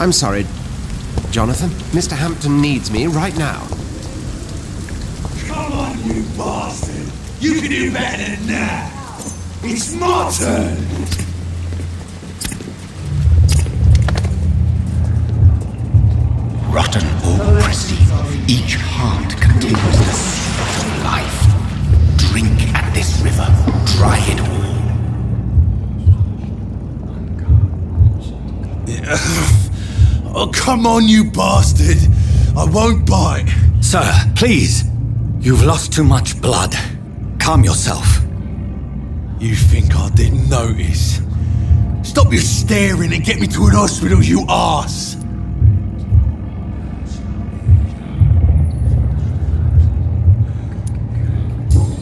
I'm sorry, Jonathan. Mr. Hampton needs me right now. Come on, you bastard! You can do better than that! It's my turn! Rotten ocracy. Each heart contains the seed of life. Drink at this river. Dry it all. Oh, come on, you bastard! I won't bite! Sir, please. You've lost too much blood. Calm yourself. You think I didn't notice? Stop your staring and get me to an hospital, you ass!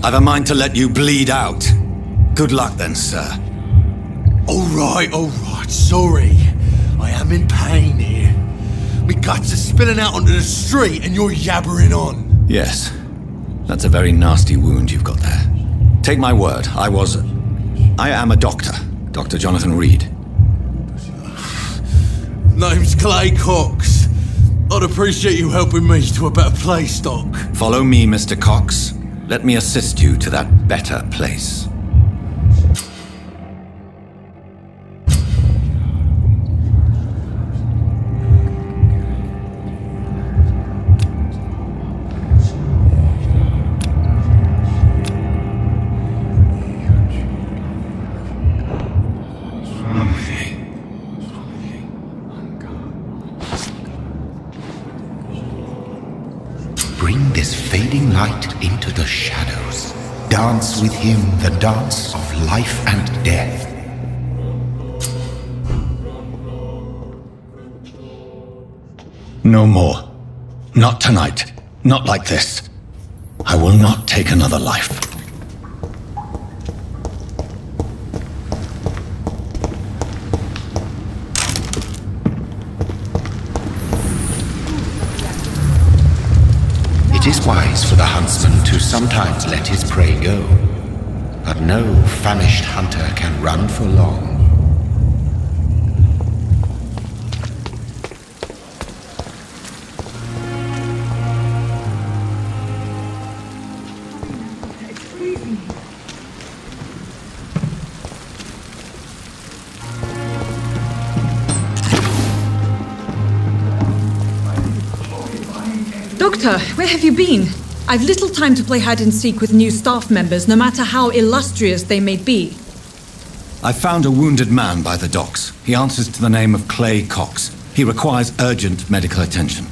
I've a mind to let you bleed out. Good luck then, sir. Alright, alright, sorry. Am in pain here. Me guts are spilling out onto the street and you're yabbering on. Yes. That's a very nasty wound you've got there. Take my word, I was. I am a doctor. Dr. Jonathan Reid. Name's Clay Cox. I'd appreciate you helping me to a better place, Doc. Follow me, Mr. Cox. Let me assist you to that better place. Dance with him the dance of life and death. No more. Not tonight. Not like this. I will not take another life. It is wise for the huntsman to sometimes let his prey go. But no famished hunter can run for long. Doctor, where have you been? I've little time to play hide and seek with new staff members, no matter how illustrious they may be. I found a wounded man by the docks. He answers to the name of Clay Cox. He requires urgent medical attention.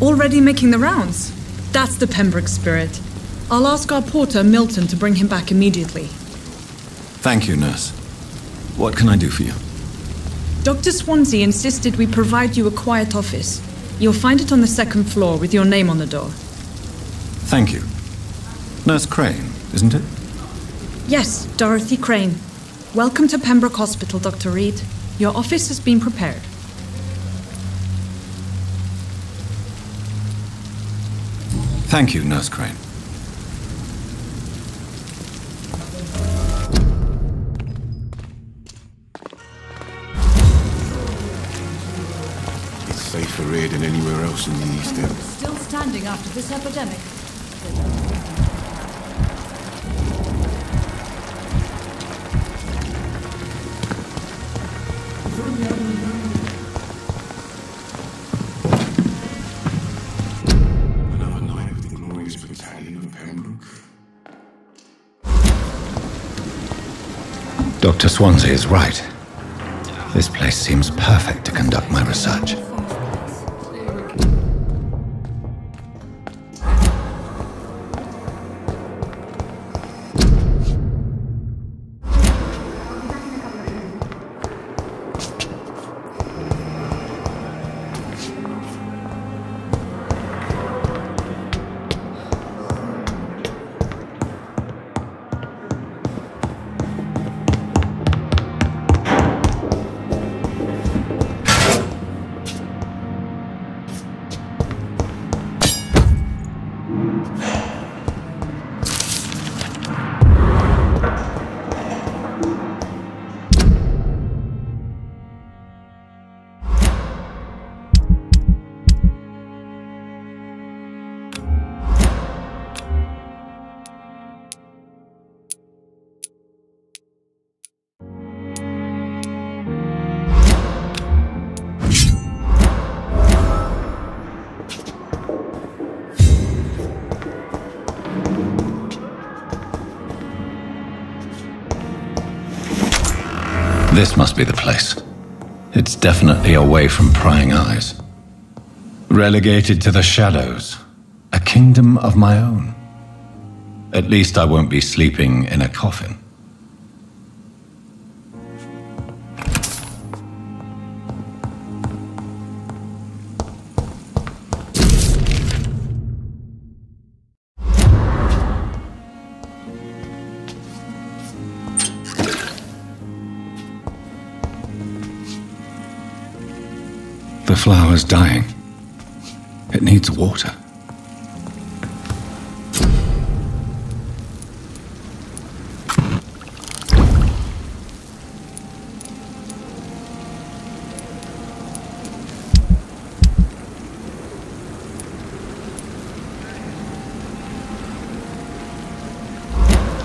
Already making the rounds? That's the Pembroke spirit. I'll ask our porter, Milton, to bring him back immediately. Thank you, nurse. What can I do for you? Dr. Swansea insisted we provide you a quiet office. You'll find it on the second floor with your name on the door. Thank you. Nurse Crane, isn't it? Yes, Dorothy Crane. Welcome to Pembroke Hospital, Dr. Reid. Your office has been prepared. Thank you, Nurse Crane. Safer here than anywhere else in the East End. Still standing after this epidemic. Another night of the glorious battalion of Pembroke. Dr. Swansea is right. This place seems perfect to conduct my research. This must be the place. It's definitely away from prying eyes. Relegated to the shadows. A kingdom of my own. At least I won't be sleeping in a coffin. Dying. It needs water.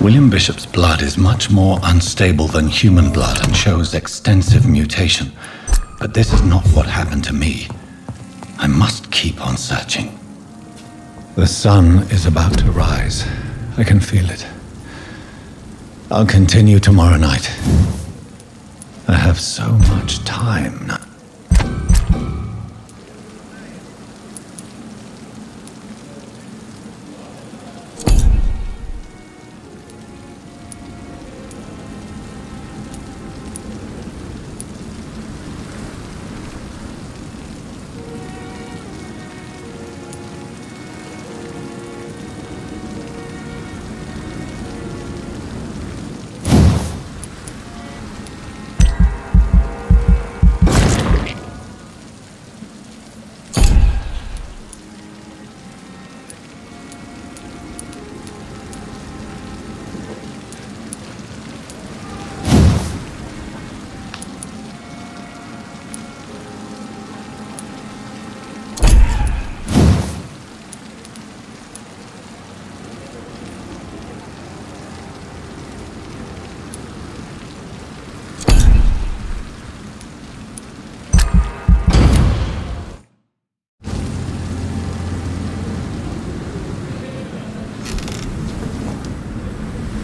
William Bishop's blood is much more unstable than human blood and shows extensive mutation. But this is not what happened to me. I must keep on searching. The sun is about to rise. I can feel it. I'll continue tomorrow night. I have so much time now.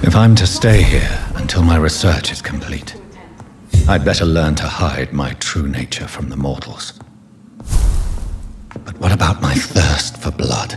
If I'm to stay here until my research is complete, I'd better learn to hide my true nature from the mortals. But what about my thirst for blood?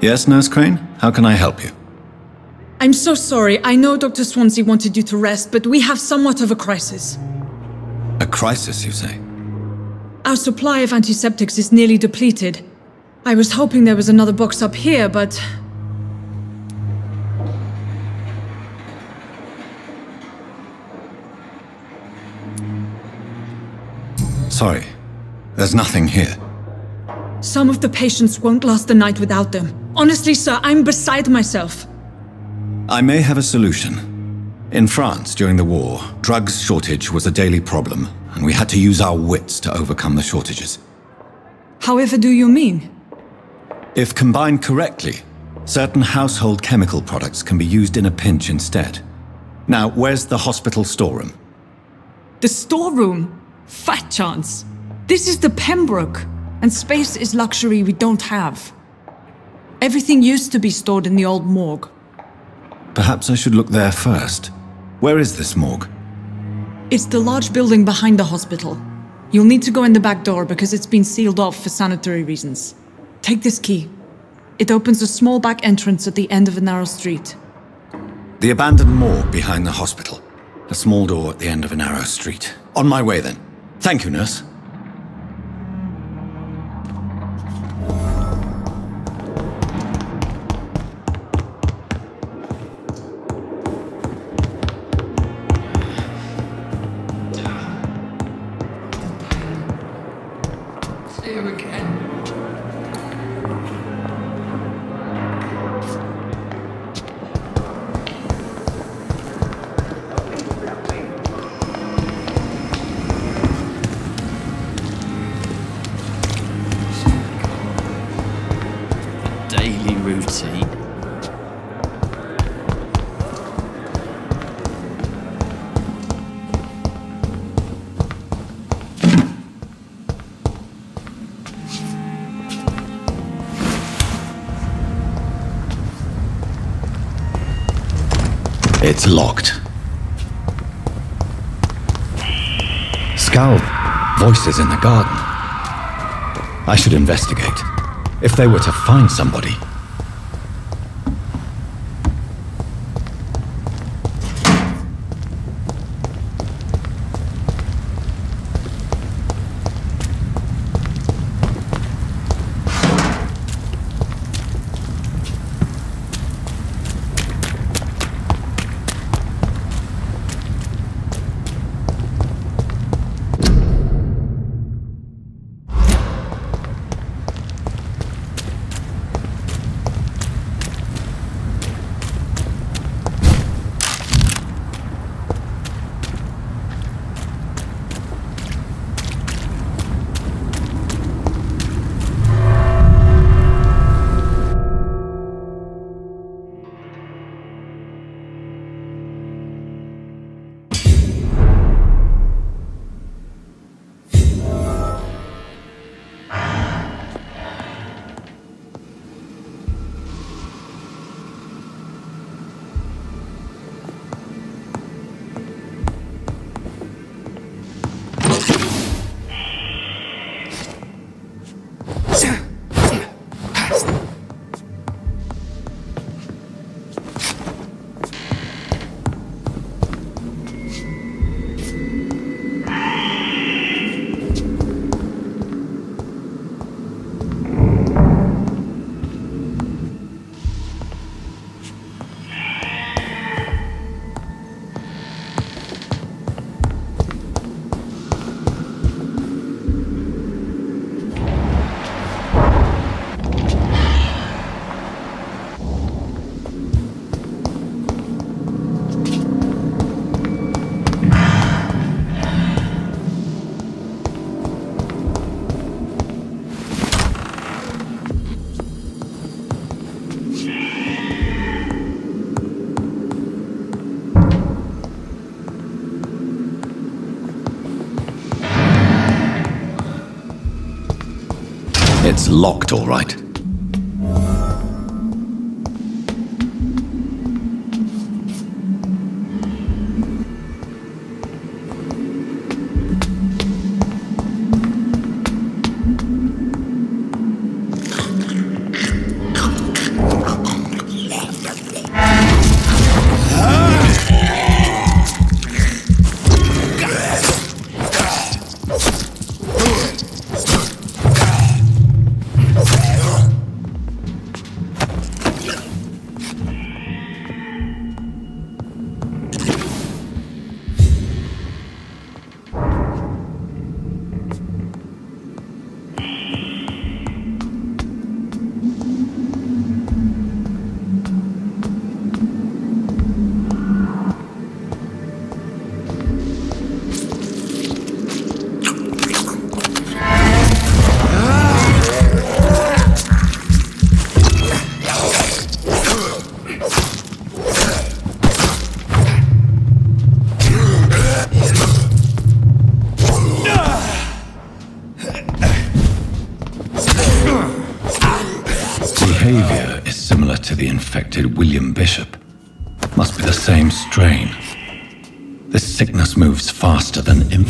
Yes, Nurse Crane? How can I help you? I'm so sorry. I know Dr. Swansea wanted you to rest, but we have somewhat of a crisis. A crisis, you say? Our supply of antiseptics is nearly depleted. I was hoping there was another box up here, but Sorry. There's nothing here. Some of the patients won't last the night without them. Honestly, sir, I'm beside myself. I may have a solution. In France, during the war, drugs shortage was a daily problem, and we had to use our wits to overcome the shortages. However, do you mean? If combined correctly, certain household chemical products can be used in a pinch instead. Now, where's the hospital storeroom? The storeroom? Fat chance. This is the Pembroke, and space is luxury we don't have. Everything used to be stored in the old morgue. Perhaps I should look there first. Where is this morgue? It's the large building behind the hospital. You'll need to go in the back door because it's been sealed off for sanitary reasons. Take this key. It opens a small back entrance at the end of a narrow street. The abandoned morgue behind the hospital. A small door at the end of a narrow street. On my way then. Thank you, nurse. It's locked. Skull. Voices in the garden. I should investigate. If they were to find somebody. Locked, all right.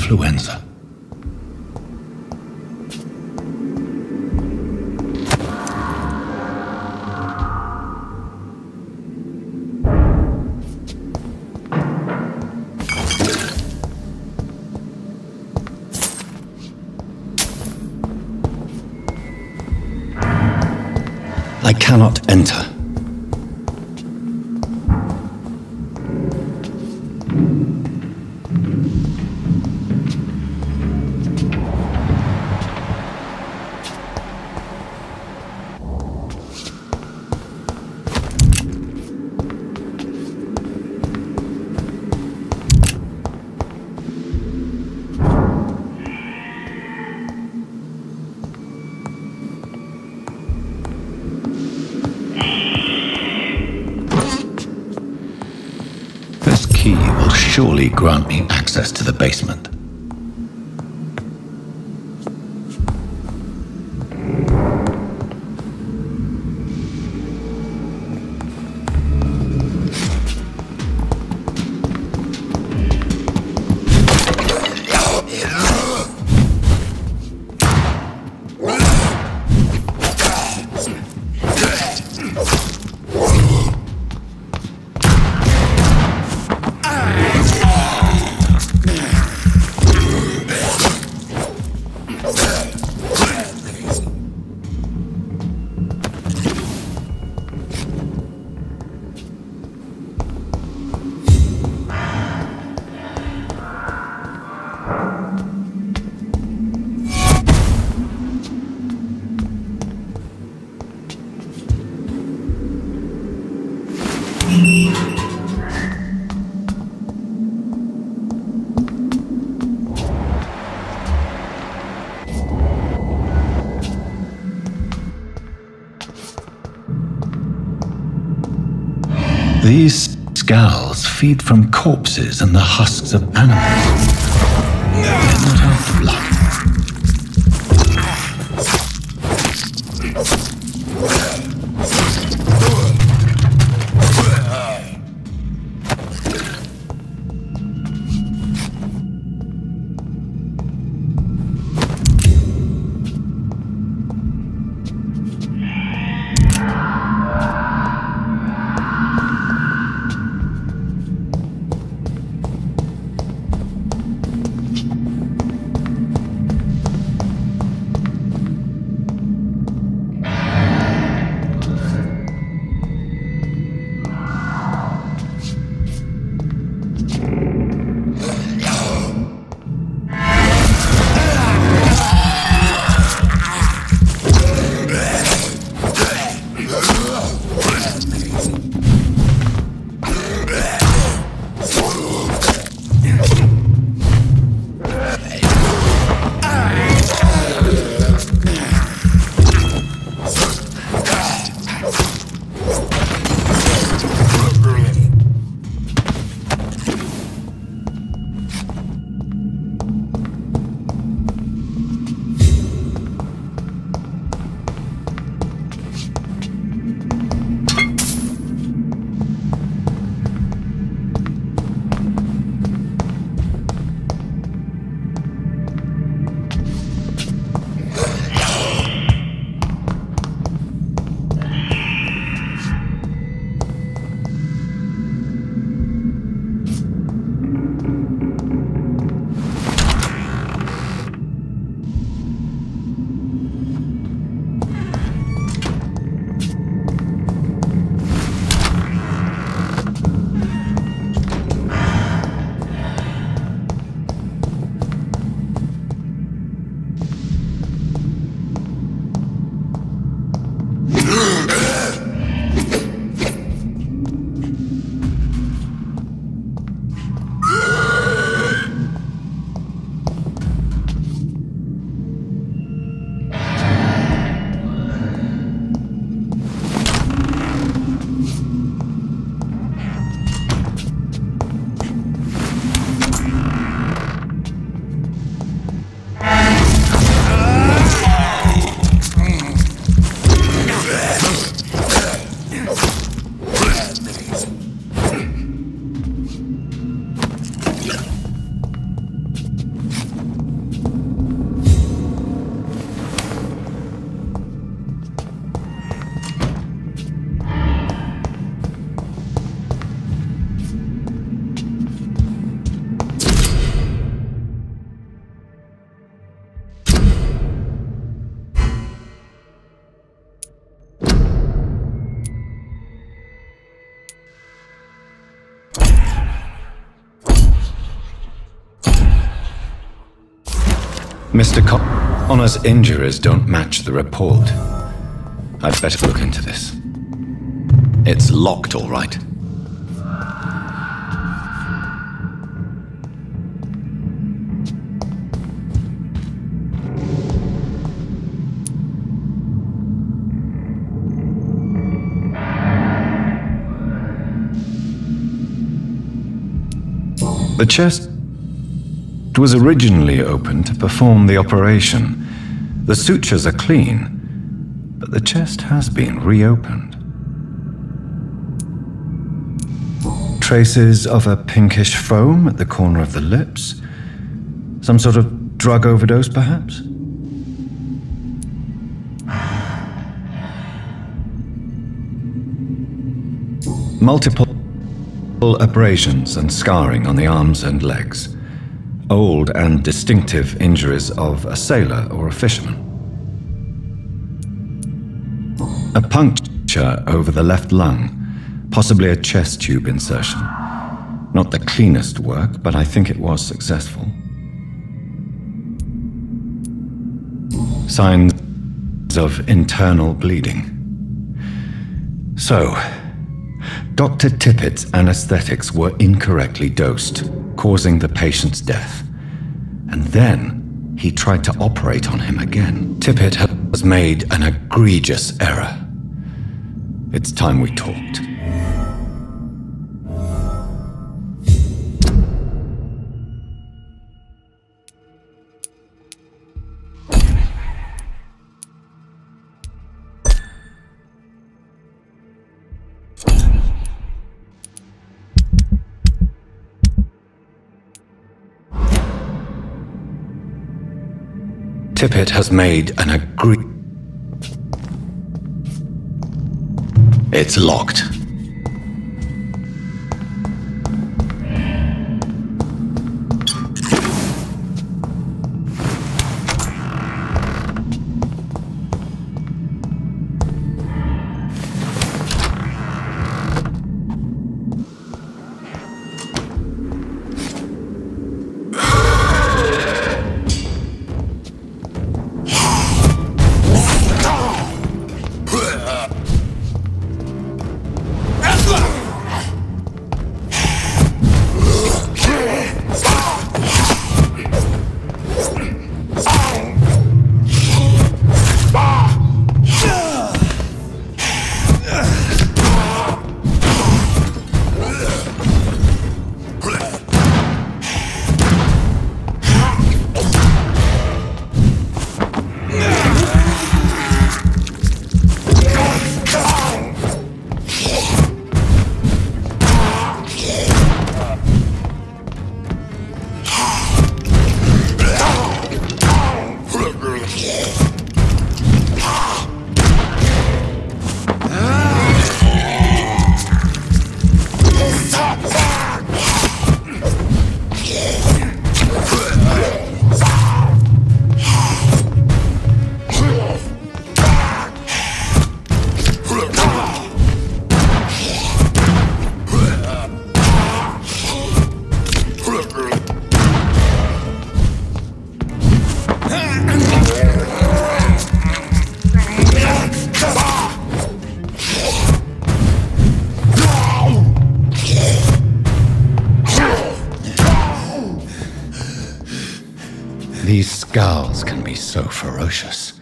Influenza. I cannot enter. Skulls feed from corpses and the husks of animals. Mr. Connor's injuries don't match the report. I'd better look into this. It's locked, all right. The chest was originally open to perform the operation. The sutures are clean, but the chest has been reopened. Traces of a pinkish foam at the corner of the lips. Some sort of drug overdose, perhaps? Multiple abrasions and scarring on the arms and legs. Old and distinctive injuries of a sailor or a fisherman. A puncture over the left lung, possibly a chest tube insertion. Not the cleanest work, but I think it was successful. Signs of internal bleeding. So, Dr. Tippett's anesthetics were incorrectly dosed, causing the patient's death. And then he tried to operate on him again. Tippett has made an egregious error. It's time we talked. Tippett has made an agreement. It's locked. So ferocious.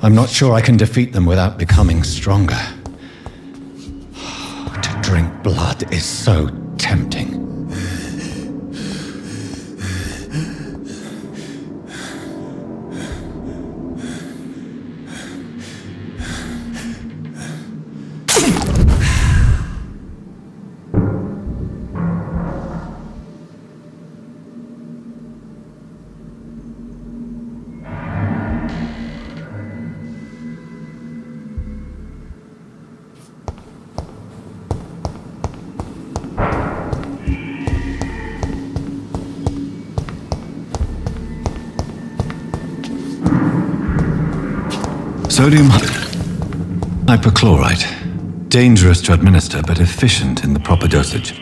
I'm not sure I can defeat them without becoming stronger. To drink blood is so Sodium hypochlorite. Dangerous to administer, but efficient in the proper dosage.